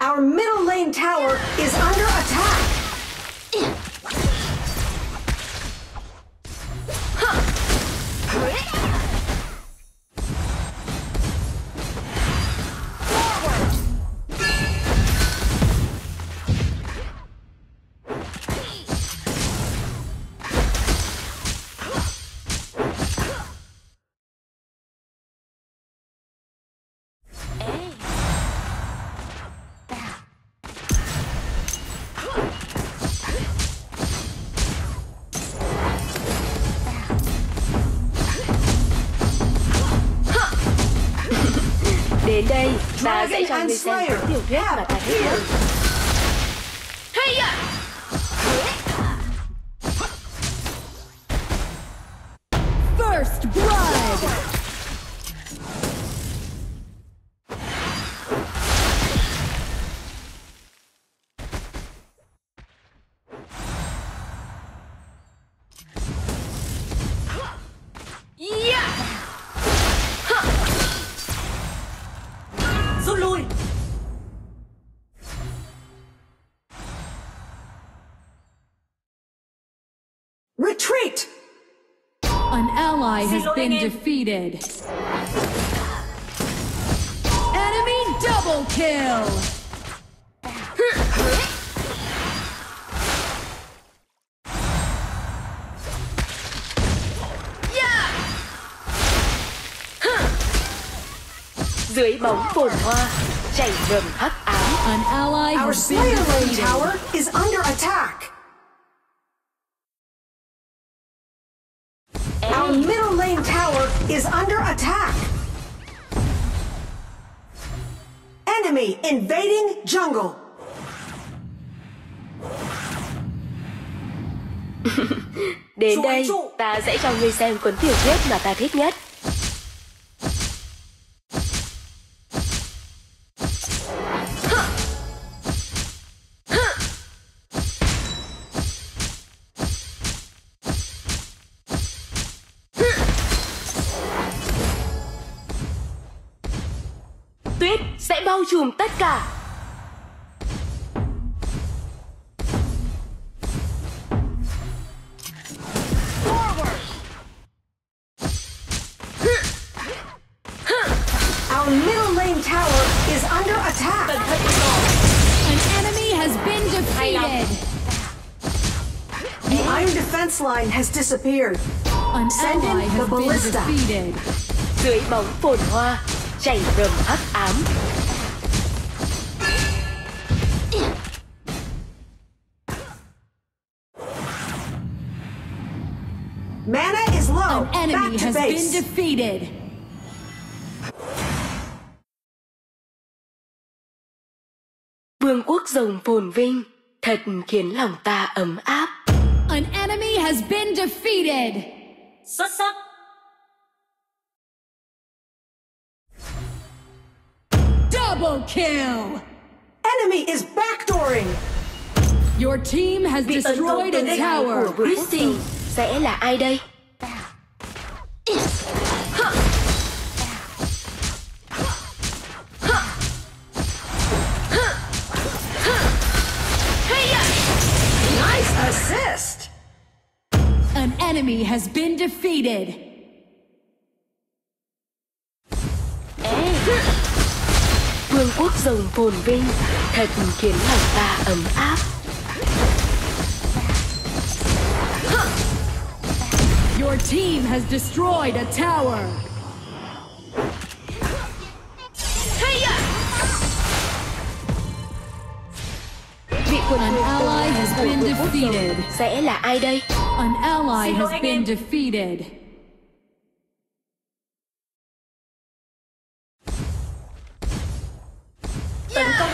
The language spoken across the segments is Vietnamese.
Our middle lane tower is under attack. Đây, ta sẽ cho and ngươi xem Slayer. Tiểu thuyết mà ta thích nhất. Ally has been defeated. Enemy double kill! Dưới bóng phồn hoa, chảy rầm hắc ám. An ally Our has been defeated. tower is under attack. Enemy invading jungle. Đến đây, ta sẽ cho ngươi xem cuốn tiểu thuyết mà ta thích nhất. Tuyết sẽ bao trùm tất cả. Our middle lane tower is under attack. An enemy has been defeated. The iron defense line has disappeared. An Send in the ballista. defeated. Dưới bóng phồn hoa, chảy rầm hắc ám. Mana is low. An enemy Back to has been base. defeated. Vương quốc rồng phồn vinh, thật khiến lòng ta ấm áp. An enemy has been defeated. Xuất sắc. Double kill. Enemy is backdooring. Your team has công destroyed a tower. Christy sẽ là ai đây? Nice assist. An enemy has been defeated. Rồng phồn vinh, thật khiến lòng ta ấm áp. Your team has destroyed a tower. Vị quân An ally has been defeated. sẽ là ai đây? An ally has been defeated.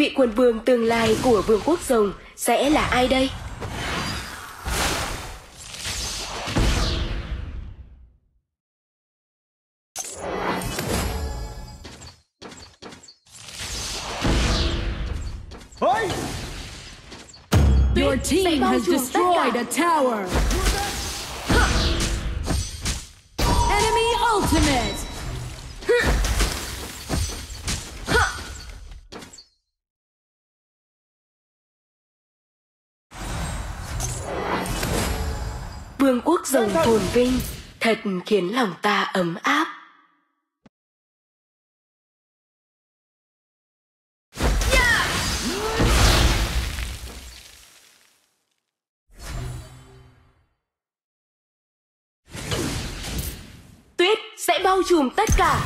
Vị quân vương tương lai của vương quốc rồng sẽ là ai đây? Your team has destroyed a tower. Enemy ultimate. Vương quốc rồng phồn vinh, thật khiến lòng ta ấm áp. Tuyết sẽ bao trùm tất cả.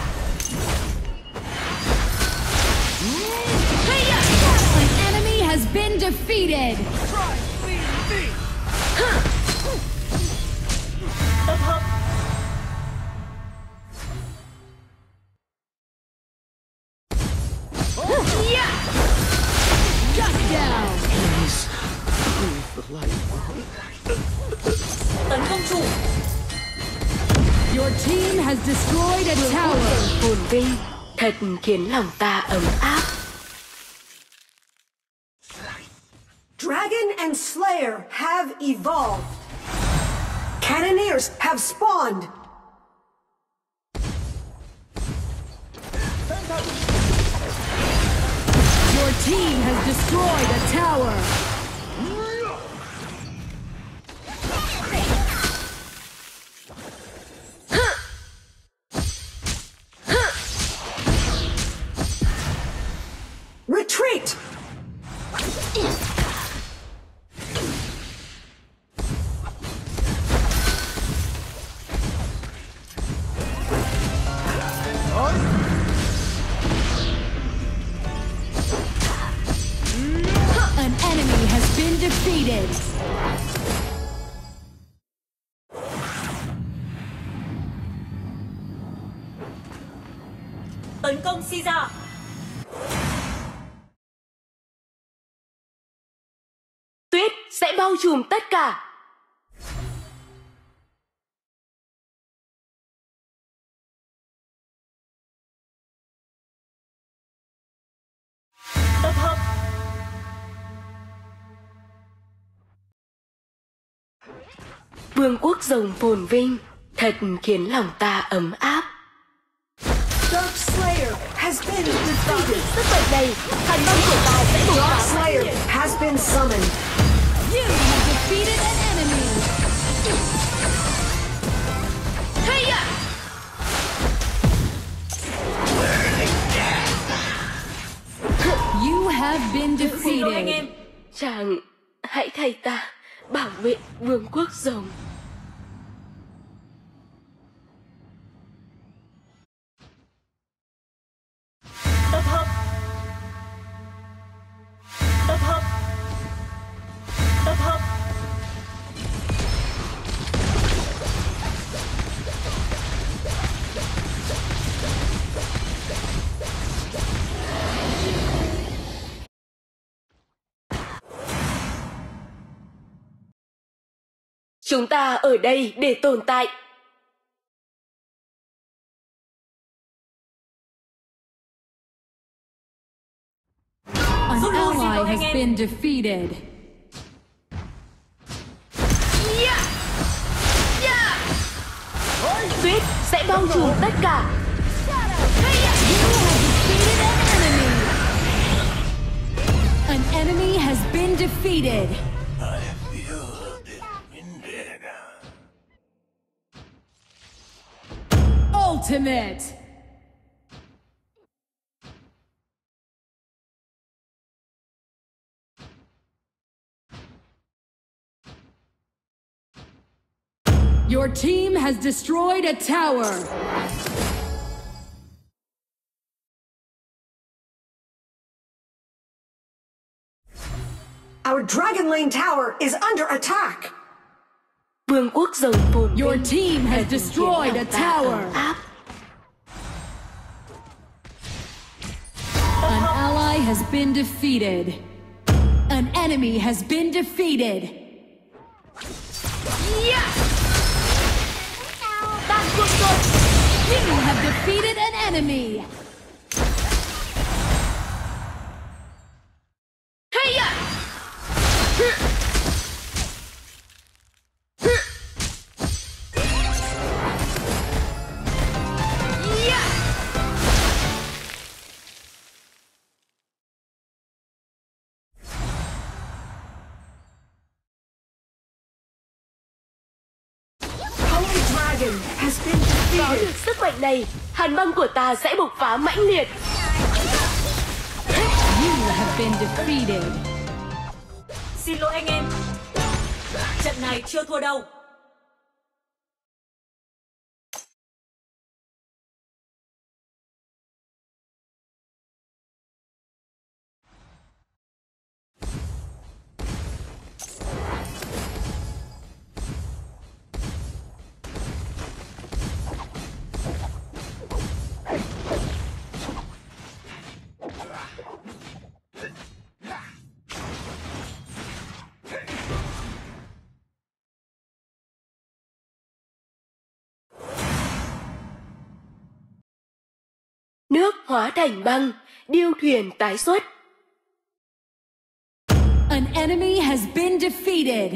An uh, enemy has been defeated. Your team has destroyed a tower. phồn vinh thật khiến lòng ta ấm áp Dragon and Slayer have evolved. Cannoneers have spawned. Your team has destroyed a tower. Defeated. tấn công Caesar tuyết sẽ bao trùm tất cả vương quốc rồng phồn vinh thật khiến lòng ta ấm áp Dark Slayer has been defeated. sức mạnh này thành băng của ta sẽ bùng Dark Slayer has been summoned. You have defeated an enemy. You have been defeated. chàng hãy thay ta bảo vệ vương quốc rồng chúng ta ở đây để tồn tại. An ally has been defeated. tuyết sẽ bao trùm tất cả. An enemy has been defeated. Ultimate. Your team has destroyed a tower. Our Dragon Lane tower is under attack. vương quốc rồng phồn Your team has destroyed a lòng ta ấm tower. Ally has been defeated. An enemy has been defeated. Tan cuộc rồi. You have defeated an enemy. Có defeated. được sức mạnh này, hàn băng của ta sẽ bộc phá mãnh liệt. You have been defeated. Xin lỗi anh em. Trận này chưa thua đâu. Hóa thành băng, điêu thuyền tái xuất. An enemy has been defeated.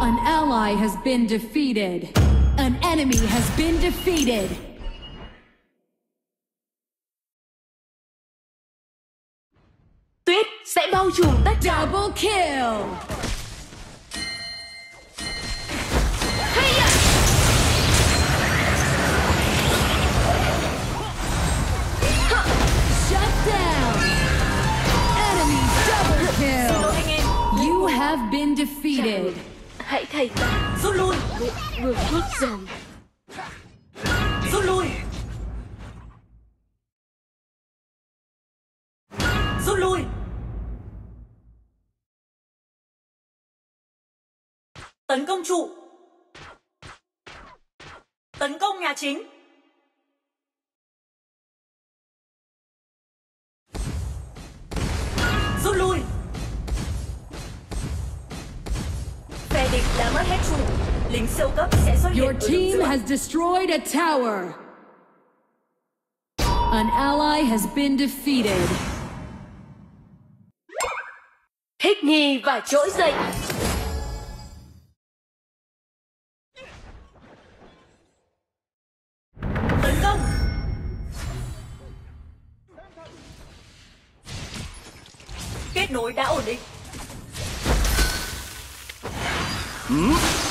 An ally has been defeated. An enemy has been defeated. Tuyết sẽ bao trùm tất cả. Double kill. Have been defeated. Hãy thay ta Rút lui, vương quốc rồng. rút lui. Rút lui. Tấn công trụ. Tấn công nhà chính. Lính siêu cấp sẽ xuất hiện Your team has destroyed a tower. An ally has been defeated. Thích nghi và trỗi dậy. tấn công kết nối đã ổn định Enemy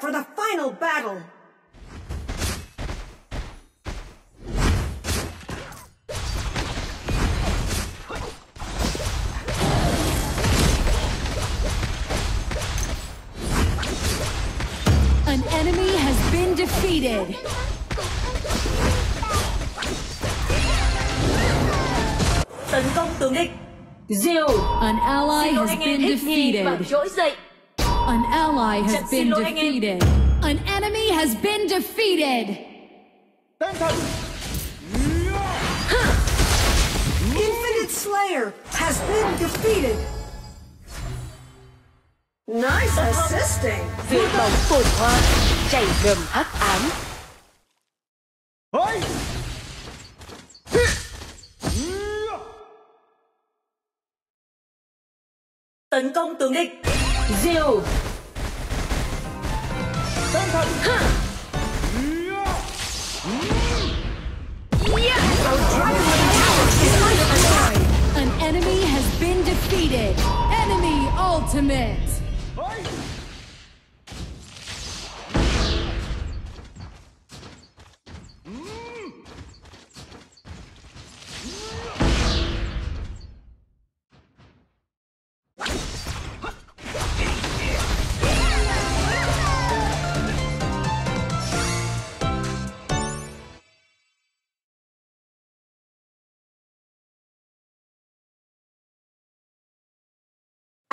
Prepare for the final battle. An enemy has been defeated. tấn công tướng địch Diều An ally Xin has been thích nghi và defeated. An ally has been defeated. An enemy has been defeated. Infinite Slayer has been defeated. Nice assisting. Phồn hoa, chảy ngầm hắc ám. tấn công tướng địch An enemy has been defeated. Enemy ultimate.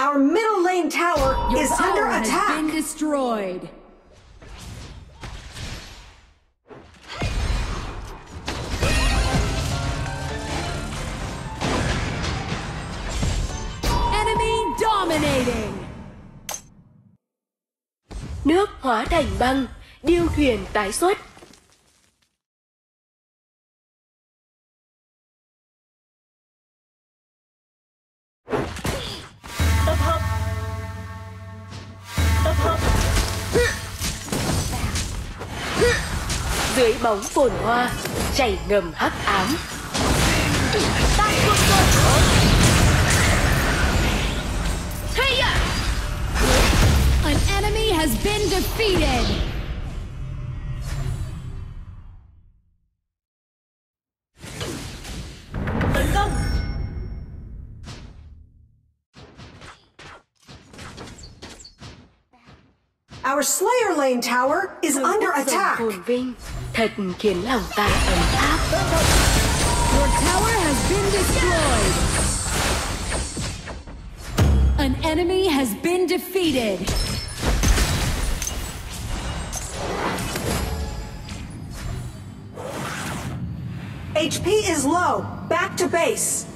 Our middle lane tower Your is under tower has attack. been destroyed. Enemy dominating. Nước hóa thành băng, điêu thuyền tái xuất. Dưới bóng phồn hoa, chảy ngầm hắc ám. tăng quân quân Hey! An enemy has been defeated. tấn công Our Slayer lane tower is Vương under attack. Thật khiến lòng ta ấm áp. Your tower has been destroyed. An enemy has been defeated. HP is low. Back to base.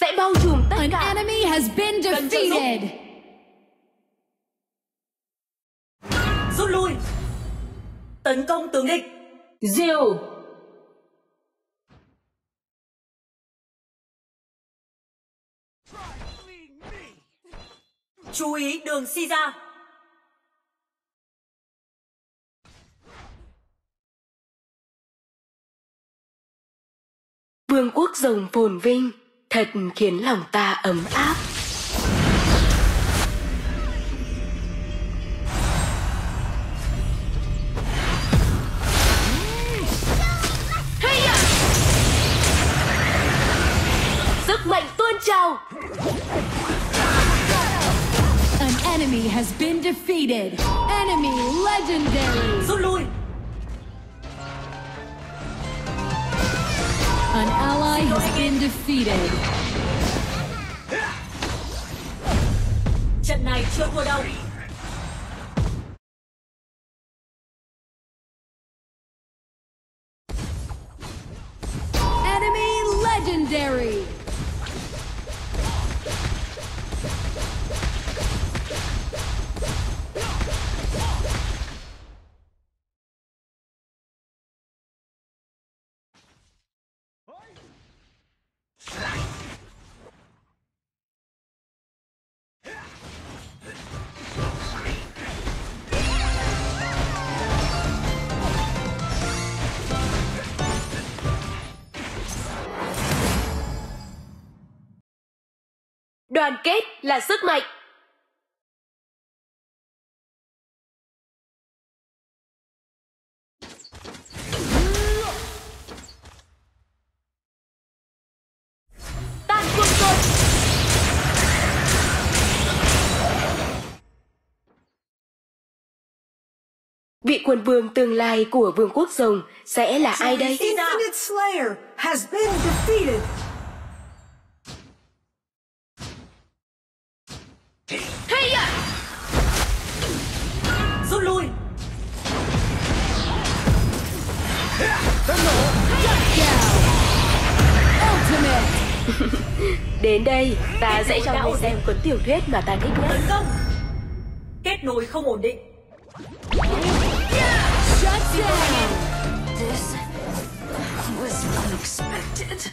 Sẽ bao trùm tất An cả. enemy has been defeated. rút lui. Tấn công tướng địch. Diều chú ý đường si ra Vương quốc rồng phồn vinh, thật khiến lòng ta ấm áp. Defeated. Đoàn kết là sức mạnh. Vị quân vương tương lai của vương quốc rồng sẽ là ai đây? Infinite Slayer has been defeated. Đến đây, ta sẽ cho ngươi xem cuốn tiểu thuyết mà ta thích nhất. tấn công kết nối không ổn định Shut down. This was unexpected.